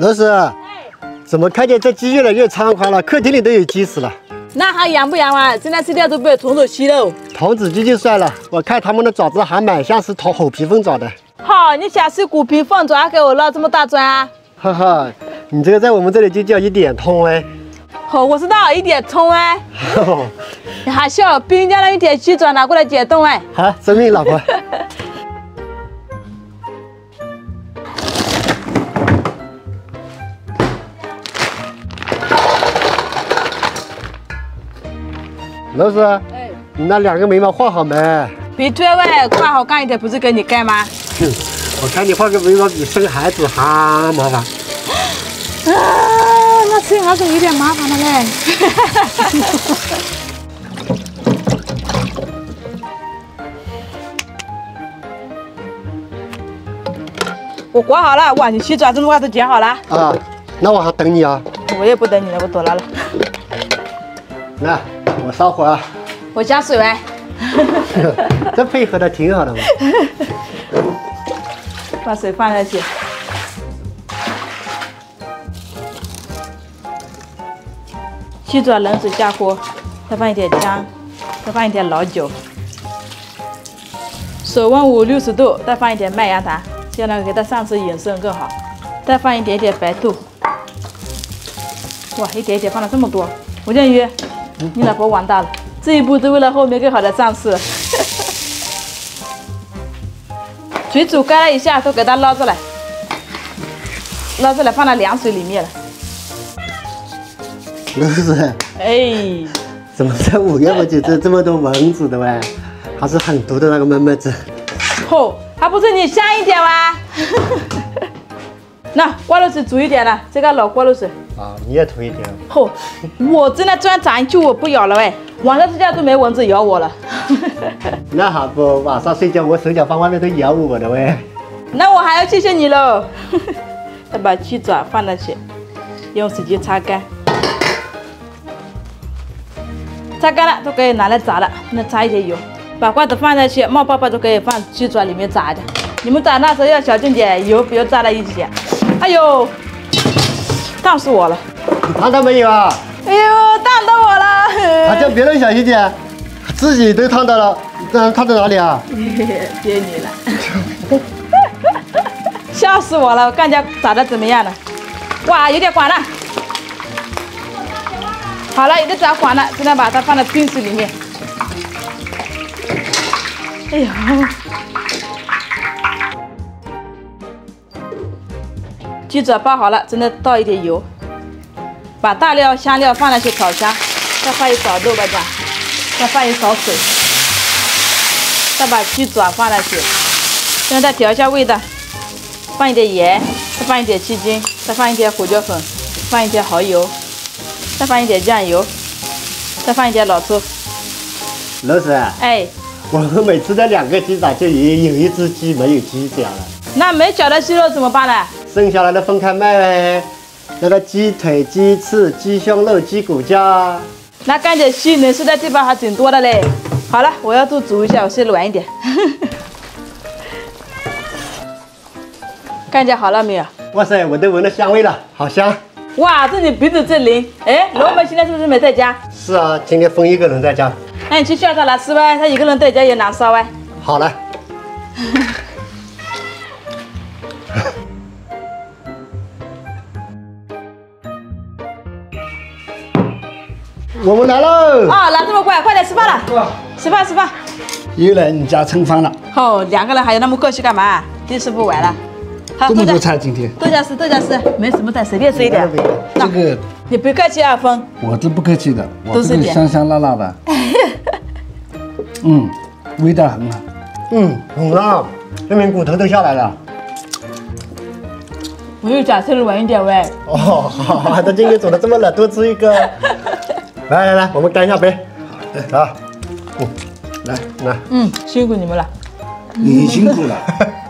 老师，怎么看见这鸡越来越猖狂了？客厅里都有鸡屎了。那还养不养啊？现在饲料都被虫子吸了。童子鸡就算了，我看他们的爪子还蛮像是头虎皮凤爪的。好，你想吃虎皮凤爪给我捞这么大砖啊？哈哈，你这个在我们这里就叫一点通哎。好，我知道一点通哎。你还笑，别人家那一点鸡爪拿过来解冻哎。好，遵命，老婆。老师，哎，你那两个眉毛画好没？比对位画好干一点，不是给你盖吗？哼，我看你画个眉毛比生孩子还麻烦。啊，那生孩子有点麻烦了嘞。我刮好了，哇，你鸡爪这么快都剪好了？啊，那我还等你啊。我也不等你了，我走了了。来。我烧火啊！我加水呗。这配合的挺好的嘛。把水放下去。记住啊冷水下锅，再放一点姜，再放一点老酒。手温五六十度，再放一点麦芽糖，这样呢给它上色颜色更好。再放一点点白豆。哇，一点点放了这么多，吴建宇。你老婆完蛋了，这一步是为了后面更好的上市。水煮干了一下，都给它捞出来，捞出来放到凉水里面了。老师，哎，怎么在五月份就这这么多蚊子的喂？还是很毒的那个蚊蚊子。嚯，还不是你香一点吗？那锅炉水煮一点了，这个老锅炉水。啊，你也涂一点。嚯，我真的专长就我不咬了喂，晚上睡觉都没蚊子咬我了。那还不晚上睡觉我手脚放外面都咬我的喂。那我还要谢谢你喽。再把鸡爪放上去，用水巾擦干。擦干了都可以拿来炸了，那擦一点油，把罐子放下去，冒泡泡都可以放鸡爪里面炸的。你们炸那时候要小心点，油不要炸在一起。哎呦！烫死我了！烫到没有啊？哎呦，烫到我了！啊，叫别人小心点，自己都烫到了，这烫在哪里啊？别你了！笑死我了！干家炸的怎么样了？哇，有点黄了。好了，有点炸黄了，现在把它放到冰水里面。哎呀！鸡爪包好了，真的倒一点油，把大料香料放上去炒香，再放一勺豆瓣酱，再放一勺水，再把鸡爪放上去，现在再调一下味道，放一点盐，再放一点鸡精，再放一点胡椒粉，放一点蚝油，再放一点酱油，再放一点老抽。老师，哎，我们每次的两个鸡爪就已有一只鸡没有鸡脚了，那没脚的鸡肉怎么办呢？剩下来的分开卖呗，那个鸡腿、鸡翅、鸡胸肉、鸡骨架。那干姐鸡能吃的地方还挺多的嘞。好了，我要多煮一下，我先软一点。干姐好了没有？哇塞，我都闻到香味了，好香！哇，这你鼻子真灵。哎，罗门现在是不是没在家？是啊，今天封一个人在家。那你去叫他来吃呗，他一个人在家也难受哎。好了。我们来喽！啊，来这么快，快点吃饭了！吃饭吃饭。又来你家蹭饭了。哦，两个人还有那么客气干嘛？真吃不完了。这么多菜今天。豆浆吃，豆浆吃，没什么菜，随便吃一点。这个。你别客气啊，峰。我这不客气的，我这个香香辣辣的。嗯，味道很好。嗯，很辣，这边骨头都下来了。我又想吃的晚一点喂。哦，好，他今天走的这么冷，多吃一个。来来来，我们干一下杯。好的，啊，嗯，来来，嗯，辛苦你们了。你辛苦了。